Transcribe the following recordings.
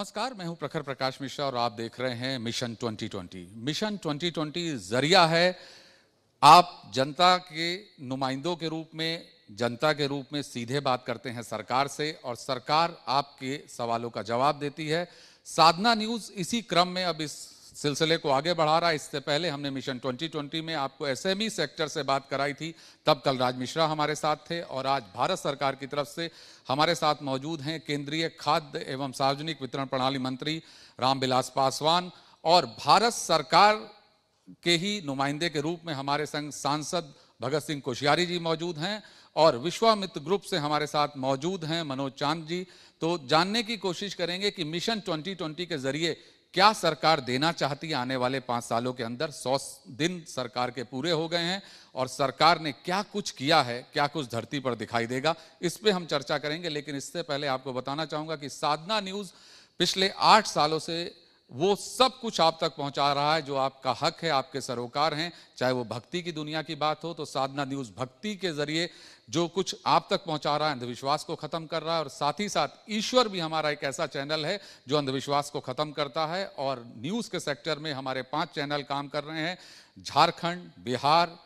नमस्कार, मैं हूँ प्रखर प्रकाश मिश्रा और आप देख रहे हैं मिशन 2020 मिशन 2020 ज़रिया है, आप जनता के नुमाइंदों के रूप में, जनता के रूप में सीधे बात करते हैं सरकार से और सरकार आपके सवालों का जवाब देती है। साधना न्यूज़ इसी क्रम में अब इस सिलसिले को आगे बढ़ा रहा है। इससे पहले हमने मिशन 2020 में आपको एसएमई सेक्टर से बात कराई थी। तब कलराज मिश्रा हमारे साथ थे और आज भारत सरकार की तरफ़ से हमारे साथ मौजूद हैं केंद्रीय खाद्य एवं सार्वजनिक वितरण प्रणाली मंत्री रामविलास पासवान और भारत सरकार के ही नुमाइंदे के रूप में हमारे संग सांसद भगत सिंह कोश्यारी जी मौजूद हैं और विश्वामित्र ग्रुप से हमारे साथ मौजूद हैं मनोज चाँद जी। तो जानने की कोशिश करेंगे कि मिशन 2020 के ज़रिए क्या सरकार देना चाहती है? आने वाले पाँच सालों के अंदर सौ दिन सरकार के पूरे हो गए हैं और सरकार ने क्या कुछ किया है, क्या कुछ धरती पर दिखाई देगा, इस पर हम चर्चा करेंगे। लेकिन इससे पहले आपको बताना चाहूँगा कि साधना न्यूज़ पिछले आठ सालों से वो सब कुछ आप तक पहुँचा रहा है, जो आपका हक है, आपके सरोकार हैं। चाहे वो भक्ति की दुनिया की बात हो तो साधना न्यूज़ भक्ति के ज़रिए जो कुछ आप तक पहुँचा रहा है, अंधविश्वास को खत्म कर रहा है और साथ ही साथ ईश्वर भी हमारा एक ऐसा चैनल है जो अंधविश्वास को खत्म करता है और न्यूज़ के सेक्टर में हमारे पाँच चैनल काम कर रहे हैं, झारखंड, बिहार,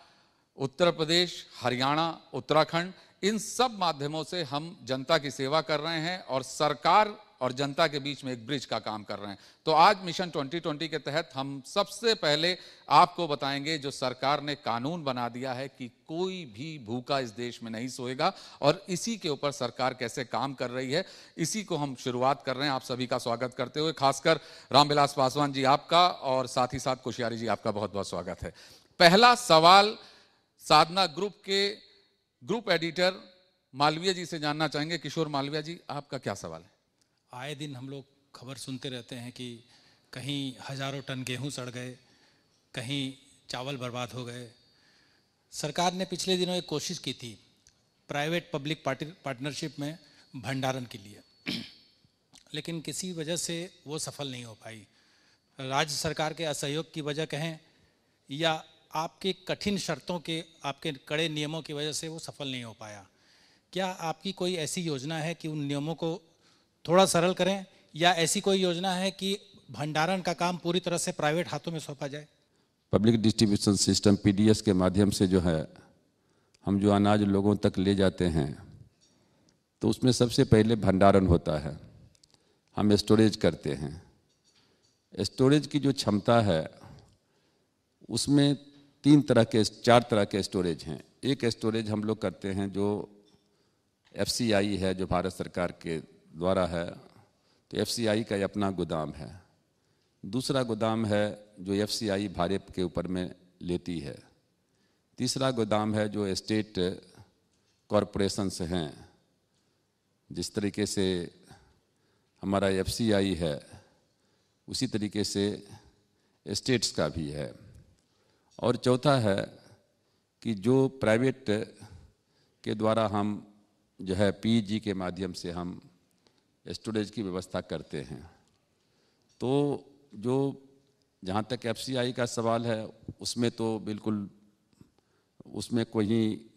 उत्तर प्रदेश, हरियाणा, उत्तराखंड। इन सब माध्यमों से हम जनता की सेवा कर रहे हैं और सरकार और जनता के बीच में एक ब्रिज का काम कर रहे हैं। तो आज मिशन 2020 के तहत हम सबसे पहले आपको बताएँगे जो सरकार ने कानून बना दिया है कि कोई भी भूखा इस देश में नहीं सोएगा और इसी के ऊपर सरकार कैसे काम कर रही है, इसी को हम शुरुआत कर रहे हैं। आप सभी का स्वागत करते हुए, खासकर रामविलास पासवान जी आपका और साथ ही साथ कुशियारी जी आपका बहुत बहुत स्वागत है। पहला सवाल साधना ग्रुप के ग्रुप एडिटर मालवीय जी से जानना चाहेंगे। किशोर मालवीय जी, आपका क्या सवाल है? आए दिन हम लोग खबर सुनते रहते हैं कि कहीं हज़ारों टन गेहूँ सड़ गए, कहीं चावल बर्बाद हो गए। सरकार ने पिछले दिनों एक कोशिश की थी प्राइवेट पब्लिक पार्टनरशिप में भंडारण के लिए। लेकिन किसी वजह से वो सफल नहीं हो पाई। राज्य सरकार के असहयोग की वजह कहें या आपके कठिन शर्तों के, आपके कड़े नियमों की वजह से वो सफल नहीं हो पाया। क्या आपकी कोई ऐसी योजना है कि उन नियमों को थोड़ा सरल करें, या ऐसी कोई योजना है कि भंडारण का काम पूरी तरह से प्राइवेट हाथों में सौंपा जाए? पब्लिक डिस्ट्रीब्यूशन सिस्टम पीडीएस के माध्यम से जो है, हम जो अनाज लोगों तक ले जाते हैं तो उसमें सबसे पहले भंडारण होता है। हम स्टोरेज करते हैं। स्टोरेज की जो क्षमता है, उसमें तीन तरह के, चार तरह के स्टोरेज हैं। एक स्टोरेज हम लोग करते हैं जो एफसीआई है, जो भारत सरकार के द्वारा है तो एफसीआई का अपना गोदाम है। दूसरा गोदाम है जो एफ़ भारत के ऊपर में लेती है। तीसरा गोदाम है जो स्टेट कॉरपोरेशन से हैं, जिस तरीके से हमारा एफसीआई है, उसी तरीके से स्टेट्स का भी है। और चौथा है कि जो प्राइवेट के द्वारा हम जो है पीजी के माध्यम से हम स्टोरेज की व्यवस्था करते हैं। तो जो जहाँ तक एफसीआई का सवाल है, उसमें तो बिल्कुल, उसमें कोई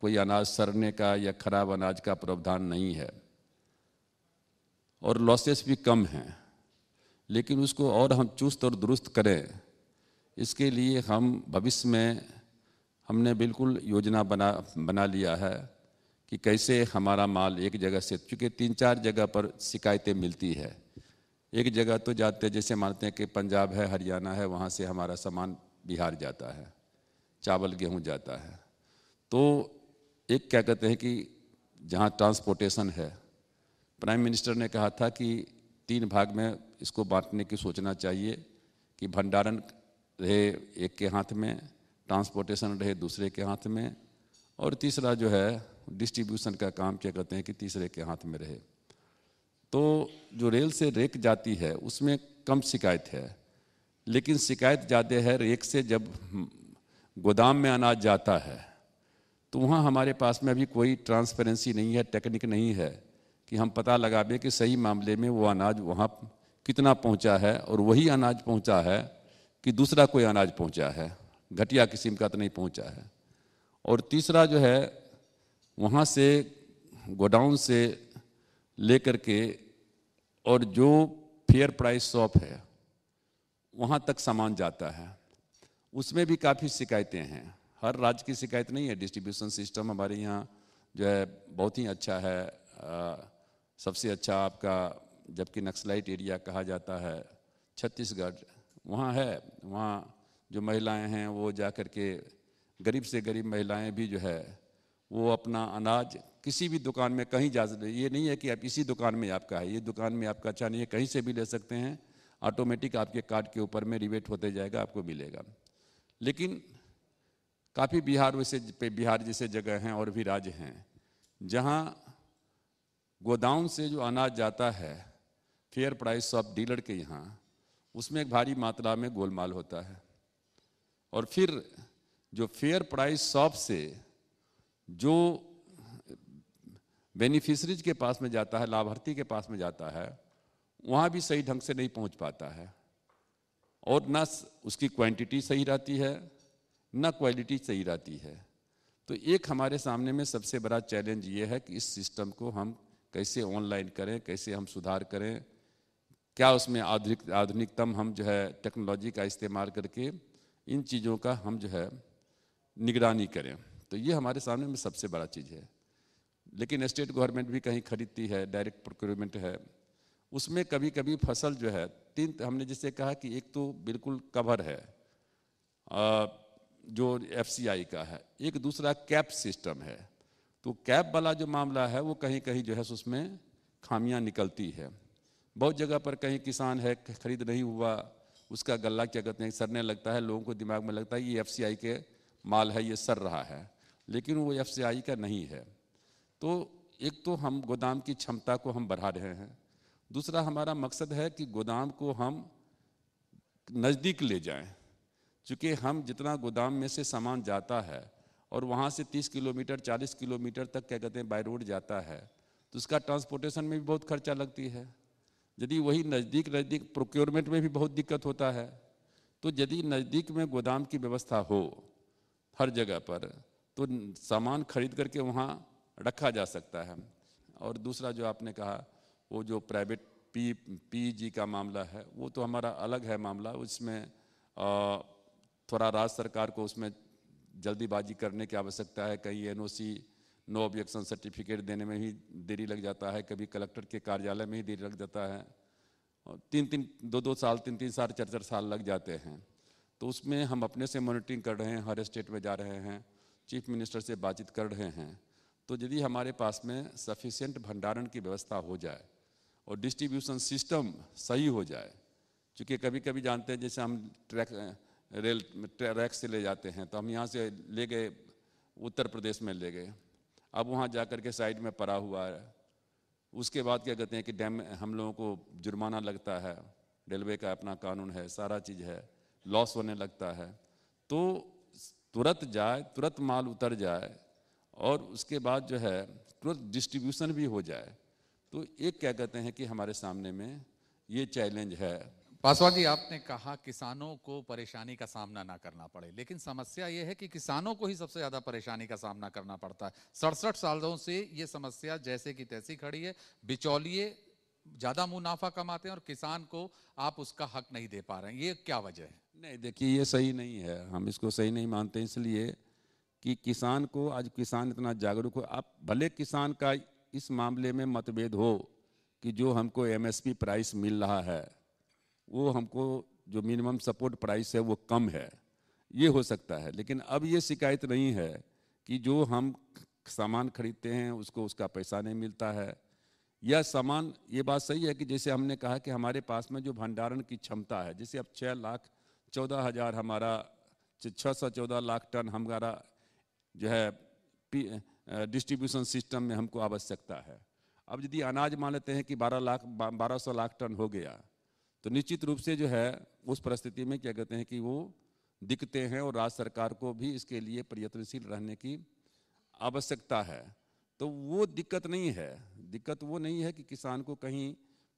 कोई अनाज सड़ने का या खराब अनाज का प्रावधान नहीं है। और लॉसेस भी कम हैं, लेकिन उसको और हम चुस्त और दुरुस्त करें। इसके लिए हम, भविष्य में हमने बिल्कुल योजना बना बना लिया है। कि कैसे हमारा माल एक जगह से, चूँकि तीन चार जगह पर शिकायतें मिलती है। एक जगह तो जाते जैसे मानते हैं कि पंजाब है, हरियाणा है, वहाँ से हमारा सामान बिहार जाता है, चावल, गेहूँ जाता है। तो एक क्या कहते हैं कि जहाँ ट्रांसपोर्टेशन है, प्राइम मिनिस्टर ने कहा था कि तीन भाग में इसको बांटने की सोचना चाहिए कि भंडारण रहे एक के हाथ में, ट्रांसपोर्टेशन रहे दूसरे के हाथ में, और तीसरा जो है डिस्ट्रीब्यूशन का काम क्या कहते हैं कि तीसरे के हाथ में रहे। तो जो रेल से रेक जाती है, उसमें कम शिकायत है। लेकिन शिकायत ज़्यादा है रेक से जब गोदाम में अनाज जाता है तो वहाँ हमारे पास में अभी कोई ट्रांसपेरेंसी नहीं है टेक्निक नहीं है कि हम पता लगा दें कि सही मामले में वो अनाज वहाँ कितना पहुँचा है और वही अनाज पहुँचा है कि दूसरा कोई अनाज पहुँचा है। घटिया किस्म का तो नहीं पहुँचा है। और तीसरा जो है वहाँ से गोडाउन से लेकर के और जो फेयर प्राइस शॉप है वहाँ तक सामान जाता है। उसमें भी काफ़ी शिकायतें हैं। हर राज्य की शिकायत नहीं है। डिस्ट्रीब्यूशन सिस्टम हमारे यहाँ जो है बहुत ही अच्छा है। आ, सबसे अच्छा आपका जबकि नक्सलाइट एरिया कहा जाता है छत्तीसगढ़ वहाँ है। वहाँ जो महिलाएँ हैं वो जा कर के गरीब से गरीब महिलाएँ भी जो है वो अपना अनाज किसी भी दुकान में कहीं जा सकते ये नहीं है कि आप इसी दुकान में आपका है, ये दुकान में आपका अच्छा नहीं है, कहीं से भी ले सकते हैं। ऑटोमेटिक आपके कार्ड के ऊपर में रिवेट होते जाएगा, आपको मिलेगा। लेकिन काफ़ी बिहार वैसे बिहार जैसे जगह हैं और भी राज्य हैं, जहाँ गोदाम से जो अनाज जाता है फेयर प्राइस ऑफ़ डीलर के यहाँ, उसमें एक भारी मात्रा में गोलमाल होता है। और फिर जो फेयर प्राइस शॉप से जो बेनिफिशरीज के पास में जाता है, लाभार्थी के पास में जाता है, वहाँ भी सही ढंग से नहीं पहुँच पाता है। और ना उसकी क्वांटिटी सही रहती है, ना क्वालिटी सही रहती है। तो एक हमारे सामने में सबसे बड़ा चैलेंज ये है कि इस सिस्टम को हम कैसे ऑनलाइन करें, कैसे हम सुधार करें, क्या उसमें आधुनिक, आधुनिकतम हम जो है टेक्नोलॉजी का इस्तेमाल करके इन चीज़ों का हम जो है निगरानी करें। तो ये हमारे सामने में सबसे बड़ा चीज़ है। लेकिन स्टेट गवर्नमेंट भी कहीं खरीदती है, डायरेक्ट प्रोक्योरमेंट है। उसमें कभी कभी फ़सल जो है, तीन, हमने जिसे कहा कि एक तो बिल्कुल कवर है जो एफसीआई का है। एक दूसरा कैप सिस्टम है। तो कैप वाला जो मामला है, वो कहीं कहीं जो है, उसमें खामियाँ निकलती है। बहुत जगह पर कहीं किसान है, खरीद नहीं हुआ, उसका गला क्या कहते हैं सड़ने लगता है, लोगों को दिमाग में लगता है, ये एफसीआई के माल है, ये सर रहा है। लेकिन वो एफसीआई का नहीं है। तो एक तो हम गोदाम की क्षमता को हम बढ़ा रहे हैं। दूसरा हमारा मकसद है कि गोदाम को हम नज़दीक ले जाएँ चूँकि हम जितना गोदाम में से सामान जाता है और वहाँ से 30 किलोमीटर 40 किलोमीटर तक क्या कहते हैं बाई रोड जाता है तो उसका ट्रांसपोर्टेशन में भी बहुत खर्चा लगती है। यदि वही नज़दीक नज़दीक प्रोक्योरमेंट में भी बहुत दिक्कत होता है तो यदि नज़दीक में गोदाम की व्यवस्था हो हर जगह पर तो सामान खरीद करके वहाँ रखा जा सकता है। और दूसरा जो आपने कहा, वो जो प्राइवेट पी पी जी का मामला है, वो तो हमारा अलग है मामला। उसमें थोड़ा राज्य सरकार को उसमें जल्दीबाजी करने की आवश्यकता है। कहीं N O C no objection certificate देने में ही देरी लग जाता है। कभी कलेक्टर के कार्यालय में ही देरी लग जाता है। और तीन तीन, दो दो साल, तीन तीन साल, चार चार साल लग जाते हैं। तो उसमें हम अपने से मॉनिटरिंग कर रहे हैं, हर स्टेट में जा रहे हैं। चीफ मिनिस्टर से बातचीत कर रहे हैं तो यदि हमारे पास में सफिशियंट भंडारण की व्यवस्था हो जाए और डिस्ट्रीब्यूशन सिस्टम सही हो जाए क्योंकि कभी कभी जानते हैं जैसे हम ट्रैक, रेल ट्रैक से ले जाते हैं तो हम यहाँ से ले गए, उत्तर प्रदेश में ले गए। अब वहाँ जा कर के साइड में पड़ा हुआ है। उसके बाद क्या कहते हैं कि डैम, हम लोगों को जुर्माना लगता है, रेलवे का अपना कानून है, सारा चीज़ है, लॉस होने लगता है। तो तुरंत जाए, तुरंत माल उतर जाए और उसके बाद जो है, तुरंत डिस्ट्रीब्यूशन भी हो जाए। तो एक क्या कहते हैं कि हमारे सामने में ये चैलेंज है। पासवान जी, आपने कहा किसानों को परेशानी का सामना ना करना पड़े, लेकिन समस्या ये है कि किसानों को ही सबसे ज़्यादा परेशानी का सामना करना पड़ता है। सड़सठ सालों से ये समस्या जैसे की तैसी खड़ी है, बिचौलिए ज़्यादा मुनाफा कमाते हैं और किसान को आप उसका हक नहीं दे पा रहे हैं। ये क्या वजह है? नहीं, देखिए, ये सही नहीं है। हम इसको सही नहीं मानते इसलिए कि किसान को, आज किसान इतना जागरूक हो, आप भले किसान का इस मामले में मतभेद हो कि जो हमको एमएसपी प्राइस मिल रहा है, वो हमको जो मिनिमम सपोर्ट प्राइस है, वो कम है। ये हो सकता है, लेकिन अब ये शिकायत नहीं है कि जो हम सामान खरीदते हैं, उसको उसका पैसा नहीं मिलता है। यह सामान, ये बात सही है कि जैसे हमने कहा कि हमारे पास में जो भंडारण की क्षमता है, जैसे अब छः लाख चौदह हज़ार हमारा छः सौ चौदह लाख टन हमारा जो है डिस्ट्रीब्यूशन सिस्टम में हमको आवश्यकता है। अब यदि अनाज मान लेते हैं कि 12 लाख बारह सौ लाख टन हो गया तो निश्चित रूप से जो है, उस परिस्थिति में क्या कहते हैं कि वो दिखते हैं और राज्य सरकार को भी इसके लिए प्रयत्नशील रहने की आवश्यकता है। तो वो दिक्कत नहीं है। दिक्कत वो नहीं है कि किसान को कहीं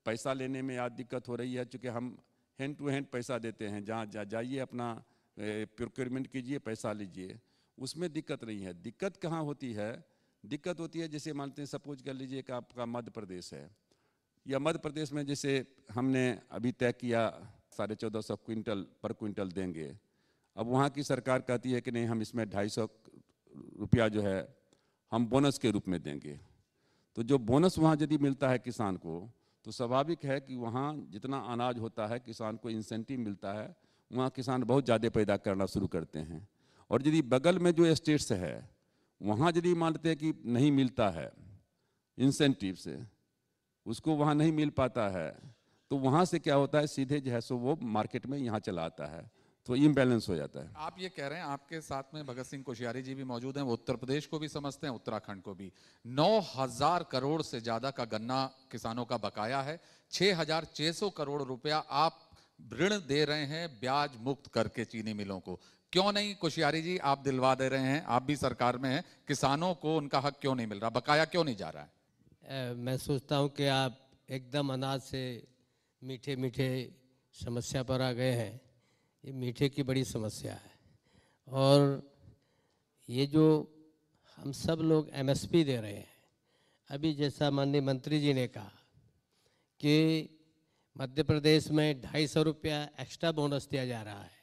पैसा लेने में या दिक्कत हो रही है, चूँकि हम हैंड टू हैंड पैसा देते हैं जहाँ जा, जाइए अपना प्रोक्योरमेंट कीजिए पैसा लीजिए। उसमें दिक्कत नहीं है। दिक्कत कहाँ होती है? दिक्कत होती है जैसे मानते हैं सपोज़ कर लीजिए कि आपका मध्य प्रदेश है। या मध्य प्रदेश में जैसे हमने अभी तय किया साढ़े चौदह सौ क्विंटल पर क्विंटल देंगे। अब वहाँ की सरकार कहती है कि नहीं हम इसमें ढाई सौ रुपया जो है हम बोनस के रूप में देंगे। तो जो बोनस वहाँ यदि मिलता है किसान को तो स्वाभाविक है कि वहाँ जितना अनाज होता है, किसान को इंसेंटिव मिलता है, वहाँ किसान बहुत ज़्यादा पैदा करना शुरू करते हैं। और यदि बगल में जो स्टेट्स है, वहाँ यदि मानते हैं कि नहीं मिलता है इंसेंटिव से, उसको वहाँ नहीं मिल पाता है तो वहाँ से क्या होता है, सीधे जो है सो वो मार्केट में यहाँ चला आता है। तो इम्बैलेंस हो जाता है। आप ये कह रहे हैं आपके साथ में भगत सिंह कोश्यारी जी भी मौजूद हैं वो उत्तर प्रदेश को भी समझते हैं उत्तराखंड को भी। नौ हज़ार करोड़ से ज़्यादा का गन्ना किसानों का बकाया है छह हज़ार छह सौ करोड़ रुपया आप ऋण दे रहे हैं ब्याज मुक्त करके चीनी मिलों को। क्यों नहीं कोश्यारी जी आप दिलवा दे रहे हैं आप भी सरकार में हैं किसानों को उनका हक क्यों नहीं मिल रहा बकाया क्यों नहीं जा रहा है? मैं सोचता हूँ कि आप एकदम अनाज से मीठे मीठे समस्या पर आ गए हैं। ये मीठे की बड़ी समस्या है। और ये जो हम सब लोग एमएसपी दे रहे हैं, अभी जैसा माननीय मंत्री जी ने कहा कि मध्य प्रदेश में ढाई सौ रुपया एक्स्ट्रा बोनस दिया जा रहा है,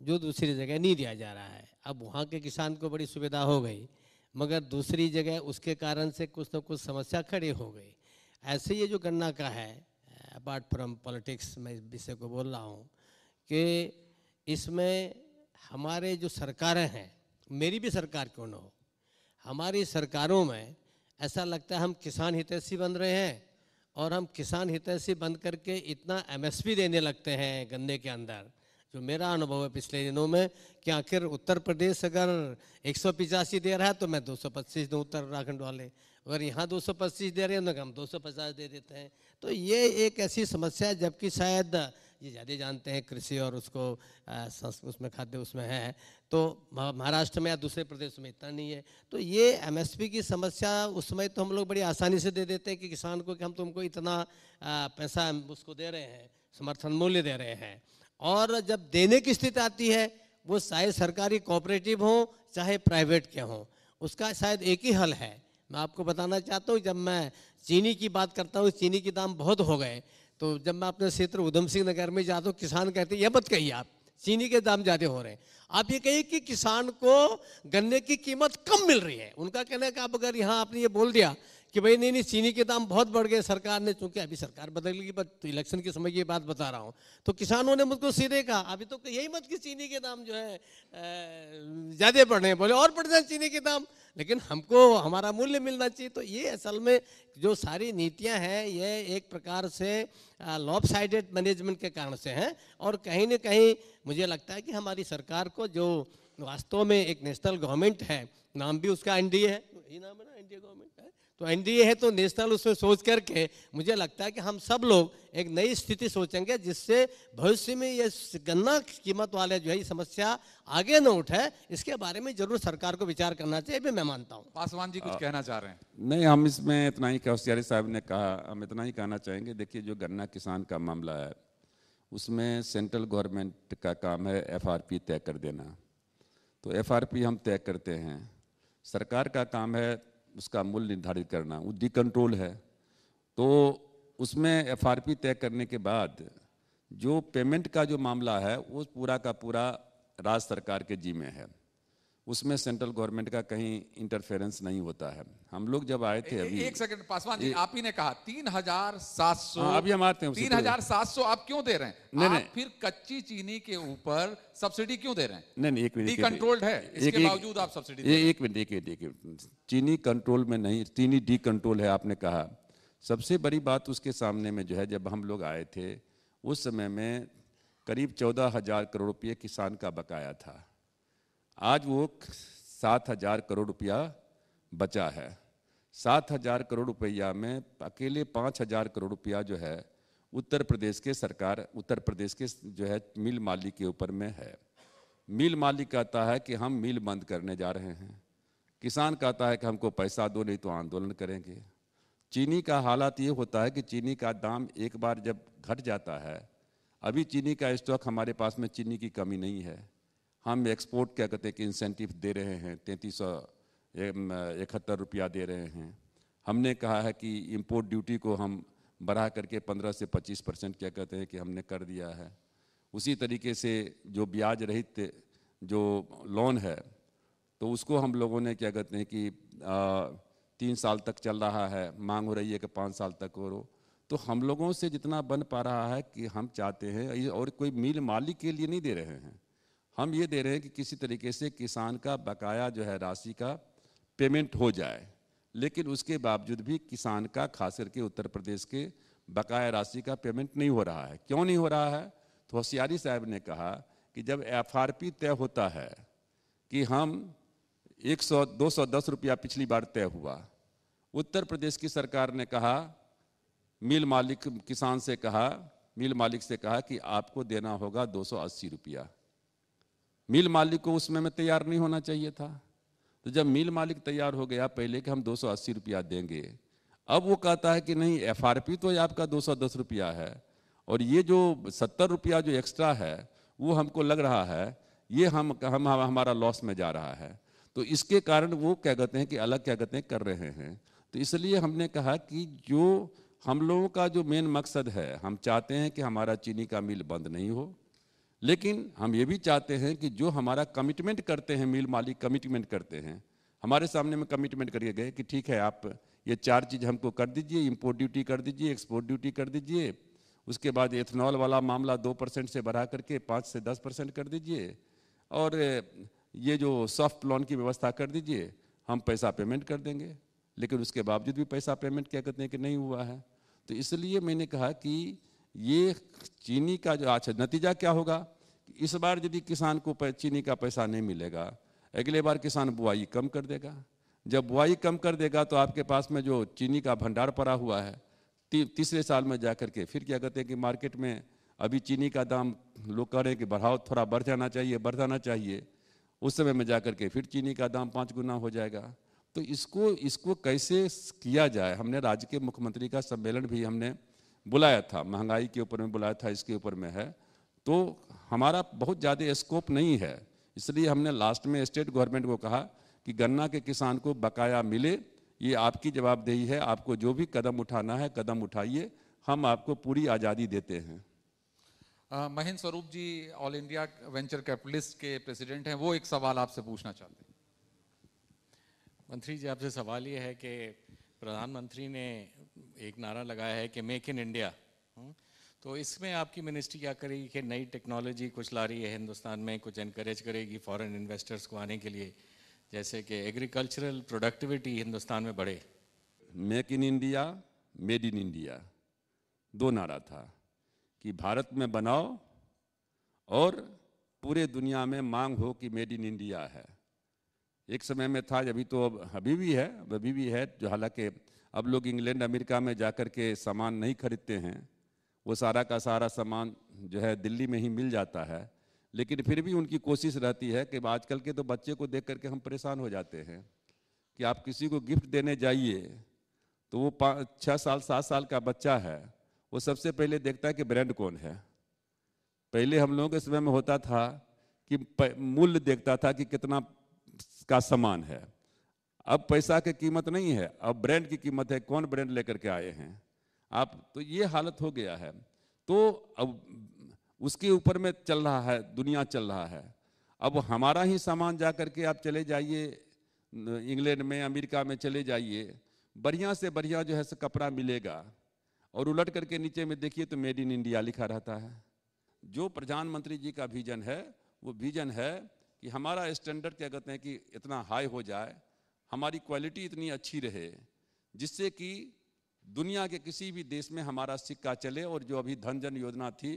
जो दूसरी जगह नहीं दिया जा रहा है। अब वहाँ के किसान को बड़ी सुविधा हो गई, मगर दूसरी जगह उसके कारण से कुछ न कुछ समस्या खड़ी हो गई। ऐसे ये जो गन्ना का है अपार्ट फ्रॉम पॉलिटिक्स मैं इस विषय को बोल रहा हूँ कि इसमें हमारे जो सरकारें हैं, मेरी भी सरकार क्यों न हो? हमारी सरकारों में ऐसा लगता है हम किसान हितैषी बन रहे हैं और हम किसान हितैषी बन करके इतना एमएसपी देने लगते हैं गन्ने के अंदर। जो मेरा अनुभव है पिछले दिनों में कि आखिर उत्तर प्रदेश अगर एक दे रहा है तो मैं 225 दूँ उत्तराखंड वाले। अगर यहाँ 225 दे रहे हैं तो हम 250 दे देते हैं। तो ये एक ऐसी समस्या है, जबकि शायद ये ज़्यादा जानते हैं कृषि और उसको उसमें खाद्य उसमें है। तो महाराष्ट्र में या दूसरे प्रदेश में इतना नहीं है। तो ये एमएसपी की समस्या उस समय तो हम लोग बड़ी आसानी से दे देते हैं कि किसान को कि हम तुमको इतना पैसा उसको दे रहे हैं, समर्थन मूल्य दे रहे हैं। और जब देने की स्थिति आती है, वो चाहे सरकारी कोऑपरेटिव हो, चाहे प्राइवेट के हों, उसका शायद एक ही हल है। मैं आपको बताना चाहता हूँ, जब मैं चीनी की बात करता हूँ चीनी के दाम बहुत हो गए। तो जब मैं अपने क्षेत्र उधम सिंह नगर में जाता हूँ, किसान कहते हैं ये मत कही आप, चीनी के दाम ज़्यादा हो रहे हैं। आप ये कहिए कि किसान को गन्ने की कीमत कम मिल रही है। उनका कहना है कि आप अगर यहाँ आपने ये बोल दिया कि भाई नहीं नहीं, चीनी के दाम बहुत बढ़ गए, सरकार ने, चूँकि अभी सरकार बदल गई बट तो इलेक्शन के समय ये बात बता रहा हूँ। तो किसानों ने मुझको सीधे कहा, अभी तो यही मत कि चीनी के दाम जो है ज़्यादा बढ़ रहे हैं। बोले, और बढ़ जाए चीनी के दाम। लेकिन हमको, हमारा मूल्य मिलना चाहिए। तो ये असल में जो सारी नीतियाँ हैं, ये एक प्रकार से लॉप साइडेड मैनेजमेंट के कारण से हैं। और कहीं ना कहीं मुझे लगता है कि हमारी सरकार को जो वास्तव में एक नेशनल गवर्नमेंट है, नाम भी उसका एनडीए है। यही नाम है ना एनडीए गवर्नमेंट है? तो एनडीए है तो नेशनल उसमें सोच करके मुझे लगता है कि हम सब लोग एक नई स्थिति सोचेंगे जिससे भविष्य में ये गन्ना कीमत वाले जो है ये समस्या आगे न उठे। इसके बारे में ज़रूर सरकार को विचार करना चाहिए भी मैं मानता हूँ। पासवान जी कुछ आ, कहना चाह रहे हैं। नहीं हम इसमें इतना ही कौशियारी साहब ने कहा हम इतना ही कहना चाहेंगे। देखिए जो गन्ना किसान का मामला है उसमें सेंट्रल गवर्नमेंट का काम है एफआरपी तय कर देना। तो एफआरपी हम तय करते हैं। सरकार का काम है उसका मूल्य निर्धारित करना, वो डी कंट्रोल है। तो उसमें एफआरपी तय करने के बाद जो पेमेंट का जो मामला है, वो पूरा का पूरा राज्य सरकार के जी में है। उसमें सेंट्रल गवर्नमेंट का कहीं इंटरफेरेंस नहीं होता है। हम लोग जब आए थे अभी एक सेकंड पासवान जी आप ही ने कहा तीन हज़ार सात सौ हाँ, अभी हम आते हैं तीन हज़ार सात सौ आप क्यों दे रहे हैं? नहीं, आप नहीं। फिर कच्ची चीनी के ऊपर सब्सिडी क्यों दे रहे हैं? नहीं नहीं एक मिनट कंट्रोल्ड है इसके बावजूद आप सब्सिडी एक मिनट एक मिनट एक मिनट। चीनी कंट्रोल में नहीं चीनी डी कंट्रोल है आपने कहा। सबसे बड़ी बात उसके सामने में जो है जब हम लोग आए थे उस समय में करीब चौदह हज़ार करोड़ रुपये किसान का बकाया था। आज वो सात हज़ार करोड़ रुपया बचा है। सात हज़ार करोड़ रुपया में अकेले पाँच हज़ार करोड़ रुपया जो है, उत्तर प्रदेश के सरकार, उत्तर प्रदेश के जो है मिल मालिक के ऊपर में है। मिल मालिक कहता है कि हम मिल बंद करने जा रहे हैं। किसान कहता है कि हमको पैसा दो, नहीं तो आंदोलन करेंगे। चीनी का हालात ये होता है कि चीनी का दाम एक बार जब घट जाता है, अभी चीनी का स्टॉक हमारे पास में चीनी की कमी नहीं है। हम एक्सपोर्ट क्या कहते हैं कि इंसेंटिव दे रहे हैं? तैंतीस सौ इकहत्तर रुपया दे रहे हैं। हमने कहा है कि इंपोर्ट ड्यूटी को हम बढ़ा करके पंद्रह से पच्चीस परसेंट क्या कहते हैं कि हमने कर दिया है। उसी तरीके से जो ब्याज रहित जो लोन है तो उसको हम लोगों ने क्या कहते हैं कि आ, तीन साल तक चल रहा है। मांग हो रही है कि पाँच साल तक हो तो हम लोगों से जितना बन पा रहा है कि हम चाहते हैं और कोई मिल मालिक के लिए नहीं दे रहे हैं। हम ये दे रहे हैं कि किसी तरीके से किसान का बकाया जो है राशि का पेमेंट हो जाए, लेकिन उसके बावजूद भी किसान का खास करके उत्तर प्रदेश के बकाया राशि का पेमेंट नहीं हो रहा है। क्यों नहीं हो रहा है? तो होशियारी साहब ने कहा कि जब एफआरपी तय होता है कि हम 100 210 रुपया पिछली बार तय हुआ, उत्तर प्रदेश की सरकार ने कहा, मिल मालिक किसान से कहा, मिल मालिक से कहा कि आपको देना होगा 280 रुपया। मिल मालिक को उसमें में तैयार नहीं होना चाहिए था। तो जब मिल मालिक तैयार हो गया पहले कि हम 280 रुपया देंगे, अब वो कहता है कि नहीं एफआरपी तो आपका 210 रुपया है और ये जो सत्तर रुपया जो एक्स्ट्रा है, वो हमको लग रहा है, ये हम हम, हमारा लॉस में जा रहा है। तो इसके कारण वो क्या कहते हैं कि अलग क्या कहते हैं, कर रहे हैं। तो इसलिए हमने कहा कि जो हम लोगों का जो मेन मकसद है, हम चाहते हैं कि हमारा चीनी का मिल बंद नहीं हो। लेकिन हम ये भी चाहते हैं कि जो हमारा कमिटमेंट करते हैं मिल मालिक कमिटमेंट करते हैं, हमारे सामने में कमिटमेंट करके गए कि ठीक है, आप ये चार चीज़ हमको कर दीजिए इम्पोर्ट ड्यूटी कर दीजिए एक्सपोर्ट ड्यूटी कर दीजिए, उसके बाद एथनॉल वाला मामला दो परसेंट से बढ़ा करके पाँच से दस परसेंट कर दीजिए, और ये जो सॉफ्ट लोन की व्यवस्था कर दीजिए, हम पैसा पेमेंट कर देंगे, लेकिन उसके बावजूद भी पैसा पेमेंट क्या कहते हैं कि नहीं हुआ है? तो इसलिए मैंने कहा कि ये चीनी का जो अच्छा नतीजा क्या होगा? इस बार यदि किसान को चीनी का पैसा नहीं मिलेगा अगले बार किसान बुआई कम कर देगा। जब बुआई कम कर देगा तो आपके पास में जो चीनी का भंडार पड़ा हुआ है ती, तीसरे साल में जा के फिर क्या कहते हैं कि मार्केट में अभी चीनी का दाम लोग कह रहे हैं कि बढ़ाओ थोड़ा बढ़ जाना चाहिए बढ़ जाना चाहिए। उस समय में जा कर के फिर चीनी का दाम पाँच गुना हो जाएगा। तो इसको इसको कैसे किया जाए? हमने राज्य के मुख्यमंत्री का सम्मेलन भी हमने बुलाया था महँगाई के ऊपर में बुलाया था इसके ऊपर में है। तो हमारा बहुत ज़्यादा स्कोप नहीं है। इसलिए हमने लास्ट में स्टेट गवर्नमेंट को कहा कि गन्ना के किसान को बकाया मिले ये आपकी जवाबदेही है आपको जो भी कदम उठाना है कदम उठाइए हम आपको पूरी आज़ादी देते हैं। Mahendra Swaroop ji all India venture capitalist के प्रेसिडेंट हैं वो एक सवाल आपसे पूछना चाहते हैं। मंत्री जी आपसे सवाल ये है कि प्रधानमंत्री ने एक नारा लगाया है कि मेक इन इंडिया तो इसमें आपकी मिनिस्ट्री क्या करेगी कि नई टेक्नोलॉजी कुछ ला रही है हिंदुस्तान में, कुछ इनक्रेज करेगी फॉरेन इन्वेस्टर्स को आने के लिए, जैसे कि एग्रीकल्चरल प्रोडक्टिविटी हिंदुस्तान में बढ़े। Make in India, made in India, दो नारा था, कि भारत में बनाओ और पूरे दुनिया में मांग हो कि मेड इन इंडिया है। एक समय में था अभी तो अब अभी भी है अभी भी है, जो हालाँकि अब लोग इंग्लैंड, अमेरिका में जाकर के सामान नहीं खरीदते हैं। वो सारा का सारा सामान जो है दिल्ली में ही मिल जाता है। लेकिन फिर भी उनकी कोशिश रहती है कि आजकल के तो बच्चे को देख करके हम परेशान हो जाते हैं कि आप किसी को गिफ्ट देने जाइए तो वो पाँच छः साल, सात साल का बच्चा है, वो सबसे पहले देखता है कि ब्रांड कौन है। पहले हम लोगों के समय में होता था कि मूल्य देखता था कि कितना का सामान है। अब पैसा की कीमत नहीं है, अब ब्रांड की कीमत है, कौन ब्रांड लेकर के आए हैं? आप तो ये हालत हो गया है। तो अब उसके ऊपर में चल रहा है, दुनिया चल रहा है। अब हमारा ही सामान जा करके आप चले जाइए, इंग्लैंड में, अमेरिका में चले जाइए, बढ़िया से बढ़िया जो है सो कपड़ा मिलेगा। और उलट करके नीचे में देखिए तो मेड इन इंडिया लिखा रहता है। जो प्रधानमंत्री जी का विजन है, वो विजन है कि हमारा स्टैंडर्ड क्या कहते हैं कि इतना हाई हो जाए, हमारी क्वालिटी इतनी अच्छी रहे, जिससे कि दुनिया के किसी भी देश में हमारा सिक्का चले और जो अभी धन जन योजना थी,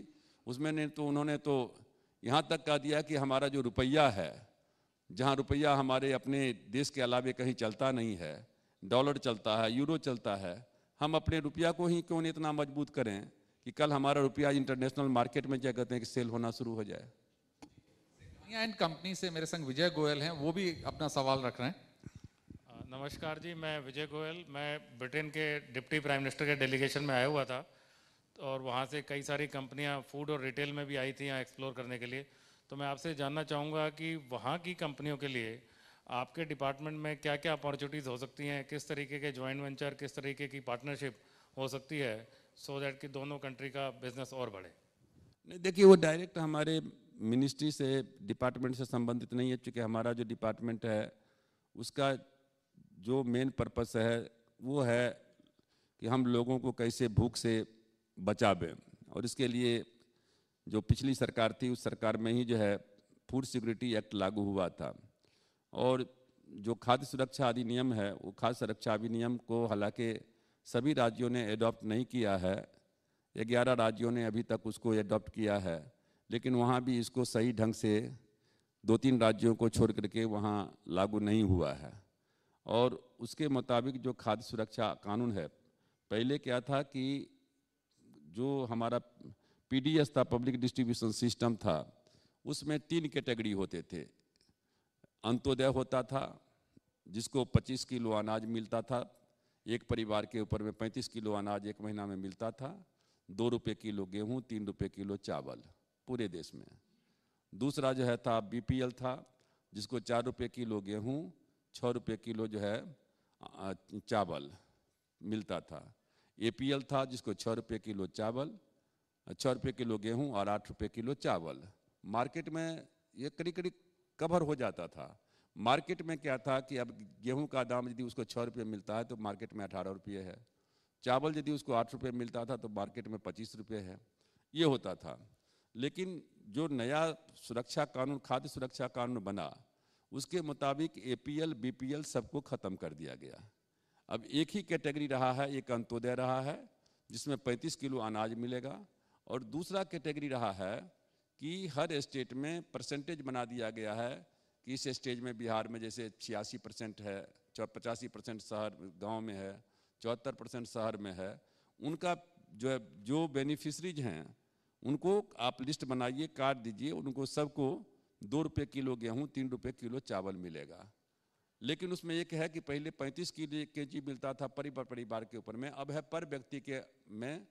उसमें ने तो उन्होंने तो यहाँ तक कह दिया कि हमारा जो रुपया है, जहाँ रुपया हमारे अपने देश के अलावे कहीं चलता नहीं है डॉलर चलता है यूरो चलता है, हम अपने रुपया को ही क्यों नहीं इतना मज़बूत करें कि कल हमारा रुपया इंटरनेशनल मार्केट में क्या कहते हैं कि सेल होना शुरू हो जाए? एंड कंपनी से मेरे संग विजय गोयल हैं वो भी अपना सवाल रख रहे हैं। नमस्कार जी मैं विजय गोयल मैं ब्रिटेन के डिप्टी प्राइम मिनिस्टर के डेलीगेशन में आया हुआ था और वहाँ से कई सारी कंपनियाँ फ़ूड और रिटेल में भी आई थी यहाँ एक्सप्लोर करने के लिए। तो मैं आपसे जानना चाहूँगा कि वहाँ की कंपनियों के लिए आपके डिपार्टमेंट में क्या क्या अपॉर्चुनिटीज़ हो सकती हैं किस तरीके के जॉइंट वेंचर किस तरीके की पार्टनरशिप हो सकती है सो so दैट कि दोनों कंट्री का बिज़नेस और बढ़े। नहीं देखिए वो डायरेक्ट हमारे मिनिस्ट्री से डिपार्टमेंट से संबंधित नहीं है, चूँकि हमारा जो डिपार्टमेंट है, उसका जो मेन पर्पस है, वो है कि हम लोगों को कैसे भूख से बचावें। और इसके लिए जो पिछली सरकार थी, उस सरकार में ही जो है फ़ूड सिक्योरिटी एक्ट लागू हुआ था। और जो खाद्य सुरक्षा अधिनियम है, वो खाद्य सुरक्षा अधिनियम को हालाँकि सभी राज्यों ने एडॉप्ट नहीं किया है, ग्यारह राज्यों ने अभी तक उसको एडॉप्ट किया है। लेकिन वहाँ भी इसको सही ढंग से दो तीन राज्यों को छोड़ करके वहाँ लागू नहीं हुआ है। और उसके मुताबिक जो खाद्य सुरक्षा कानून है, पहले क्या था कि जो हमारा पीडीएस था पब्लिक डिस्ट्रीब्यूशन सिस्टम था, उसमें तीन कैटेगरी होते थे। अंत्योदय होता था, जिसको 25 किलो अनाज मिलता था, एक परिवार के ऊपर में 35 किलो अनाज एक महीना में मिलता था, दो रुपये किलो गेहूँ, तीन रुपये किलो चावल। पूरे देश में। दूसरा जो है था बीपीएल था, जिसको चार रुपये किलो गेहूँ छः रुपये किलो जो है चावल मिलता था। एपीएल था, जिसको छः रुपये किलो चावल छः रुपये किलो गेहूँ और आठ रुपये किलो चावल। मार्केट में ये करीब करीब कवर हो जाता था। मार्केट में क्या था कि अब गेहूँ का दाम यदि उसको छः रुपये मिलता है तो मार्केट में अठारह रुपये है। चावल यदि उसको आठ रुपये मिलता था तो मार्केट में पच्चीस रुपये है। ये होता था। लेकिन जो नया सुरक्षा कानून, खाद्य सुरक्षा कानून बना, उसके मुताबिक A P L B P L सबको ख़त्म कर दिया गया। अब एक ही कैटेगरी रहा है, एक अंत्योदय रहा है, जिसमें 35 किलो अनाज मिलेगा। और दूसरा कैटेगरी रहा है कि हर स्टेट में परसेंटेज बना दिया गया है कि इस स्टेज में बिहार में जैसे छियासी परसेंट है पचासी परसेंट शहर, गाँव में है, चौहत्तर परसेंट शहर में है, उनका जो है, जो बेनिफिशरीज हैं उनको आप लिस्ट बनाइए, काट दीजिए, उनको सबको दो रुपये किलो गेहूँ, तीन रुपये किलो चावल मिलेगा। लेकिन उसमें एक है कि पहले पैंतीस किलो के जी मिलता था परिवार परिवार के ऊपर में, अब है पर व्यक्ति के में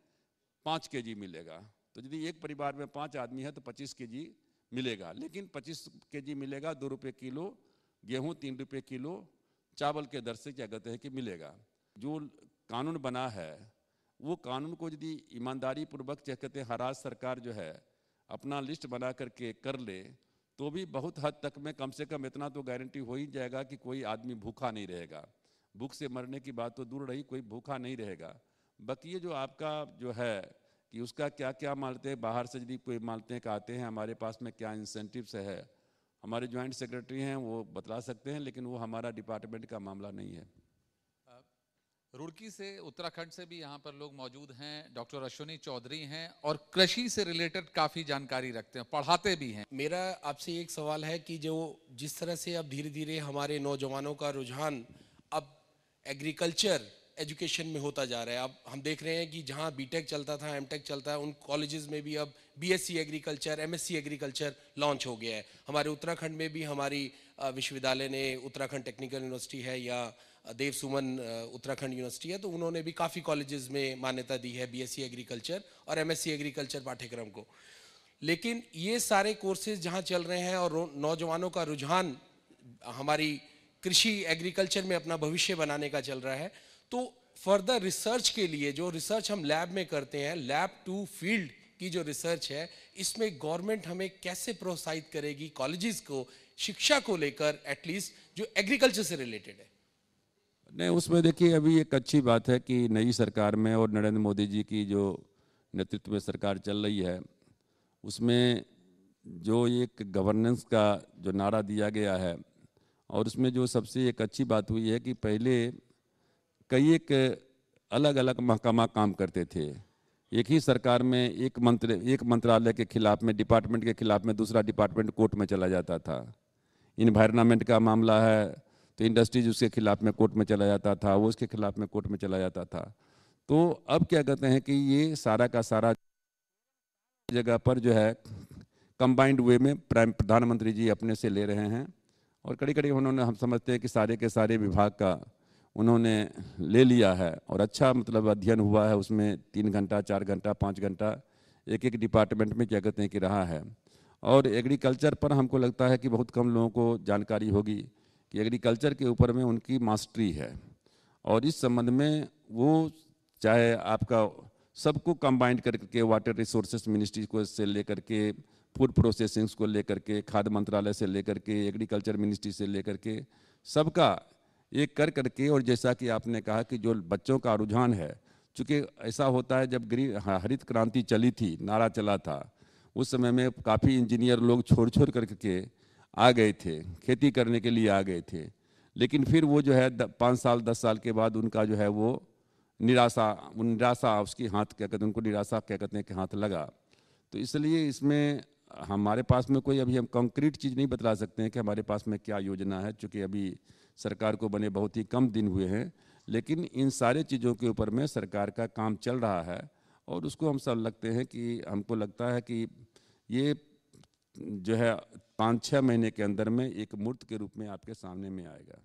पाँच के जी मिलेगा। तो यदि एक परिवार में पाँच आदमी है तो पच्चीस के जी मिलेगा। लेकिन पच्चीस के जी मिलेगा, दो रुपये किलो गेहूँ, तीन रुपये किलो चावल के दर से क्या कहते हैं कि मिलेगा। जो कानून बना है वो कानून को यदि ईमानदारी पूर्वक कहते हैं, हराज सरकार जो है, अपना लिस्ट बना करके कर ले तो भी बहुत हद तक में कम से कम इतना तो गारंटी हो ही जाएगा कि कोई आदमी भूखा नहीं रहेगा। भूख से मरने की बात तो दूर रही, कोई भूखा नहीं रहेगा। बाकी ये जो आपका जो है कि उसका क्या क्या मानते हैं, बाहर से यदि कोई मानते हैं आते हैं, हमारे पास में क्या इंसेंटिव्स है, हमारे ज्वाइंट सेक्रेटरी हैं, वो बतला सकते हैं, लेकिन वो हमारा डिपार्टमेंट का मामला नहीं है। रुड़की से उत्तराखंड से भी यहाँ पर लोग मौजूद हैं, डॉक्टर अश्विनी चौधरी हैं और कृषि से रिलेटेड काफ़ी जानकारी रखते हैं, पढ़ाते भी हैं। मेरा आपसे एक सवाल है कि जो जिस तरह से अब धीरे धीरे हमारे नौजवानों का रुझान अब एग्रीकल्चर, एजुकेशन में होता जा रहा है। अब हम देख रहे हैं कि जहाँ बीटेक चलता था एमटेक चलता है, उन कॉलेजेस में भी अब BSc agriculture MSc agriculture launch हो गया है। हमारे उत्तराखंड में भी हमारी विश्वविद्यालय ने उत्तराखंड टेक्निकल यूनिवर्सिटी है या देव सुमन उत्तराखंड यूनिवर्सिटी है तो उन्होंने भी काफ़ी कॉलेजेस में मान्यता दी है बीएससी एग्रीकल्चर और एमएससी एग्रीकल्चर पाठ्यक्रम को। लेकिन ये सारे कोर्सेज जहाँ चल रहे हैं और नौजवानों का रुझान, हमारी कृषि एग्रीकल्चर में अपना भविष्य बनाने का चल रहा है तो फर्दर रिसर्च के लिए जो रिसर्च हम लैब में करते हैं लैब टू फ़ील्ड की जो रिसर्च है, इसमें गवर्नमेंट हमें कैसे प्रोत्साहित करेगी कॉलेजेस को, शिक्षा को लेकर एटलीस्ट जो एग्रीकल्चर से रिलेटेड है। नहीं, उसमें देखिए, अभी एक अच्छी बात है कि नई सरकार में और नरेंद्र मोदी जी की जो नेतृत्व में सरकार चल रही है, उसमें जो एक गवर्नेंस का जो नारा दिया गया है और उसमें जो सबसे एक अच्छी बात हुई है कि पहले कई एक अलग अलग महकमा काम करते थे। एक ही सरकार में एक मंत्र, एक मंत्रालय के खिलाफ में डिपार्टमेंट के खिलाफ में, दूसरा डिपार्टमेंट कोर्ट में चला जाता था। इन्वायरमेंट का मामला है तो इंडस्ट्रीज़ उसके खिलाफ में कोर्ट में चला जाता था, वो उसके खिलाफ में कोर्ट में चला जाता था। तो अब क्या कहते हैं कि ये सारा का सारा जगह पर जो है कंबाइंड वे में प्राइम, प्रधानमंत्री जी अपने से ले रहे हैं और कड़ी कड़ी उन्होंने, हम समझते हैं कि सारे के सारे विभाग का उन्होंने ले लिया है और अच्छा मतलब अध्ययन हुआ है उसमें तीन घंटा, चार घंटा, पाँच घंटा एक एक डिपार्टमेंट में क्या कहते हैं कि रहा है। और एग्रीकल्चर पर हमको लगता है कि बहुत कम लोगों को जानकारी होगी। कि एग्रीकल्चर के ऊपर में उनकी मास्टरी है। और इस संबंध में वो चाहे आपका सबको कंबाइंड करके वाटर रिसोर्सेज मिनिस्ट्री को से लेकर के फ़ूड प्रोसेसिंग्स को लेकर के खाद्य मंत्रालय से लेकर के एग्रीकल्चर मिनिस्ट्री से लेकर के सबका एक कर करके, और जैसा कि आपने कहा कि जो बच्चों का रुझान है, चूँकि ऐसा होता है जब ग्रीन हरित क्रांति चली थी, नारा चला था, उस समय में काफ़ी इंजीनियर लोग छोड़ छोड़ करके आ गए थे, खेती करने के लिए आ गए थे। लेकिन फिर वो जो है पाँच साल, दस साल के बाद उनका जो है वो निराशा निराशा उसकी हाथ क्या कहते हैं, उनको निराशा क्या कहते हैं कि हाथ लगा। तो इसलिए इसमें हमारे पास में कोई अभी हम कंक्रीट चीज़ नहीं बतला सकते हैं कि हमारे पास में क्या योजना है, चूँकि अभी सरकार को बने बहुत ही कम दिन हुए हैं। लेकिन इन सारे चीज़ों के ऊपर में सरकार का काम चल रहा है और उसको हम सब लगते हैं कि हमको लगता है कि ये जो है पाँच छः महीने के अंदर में एक मूर्त के रूप में आपके सामने में आएगा।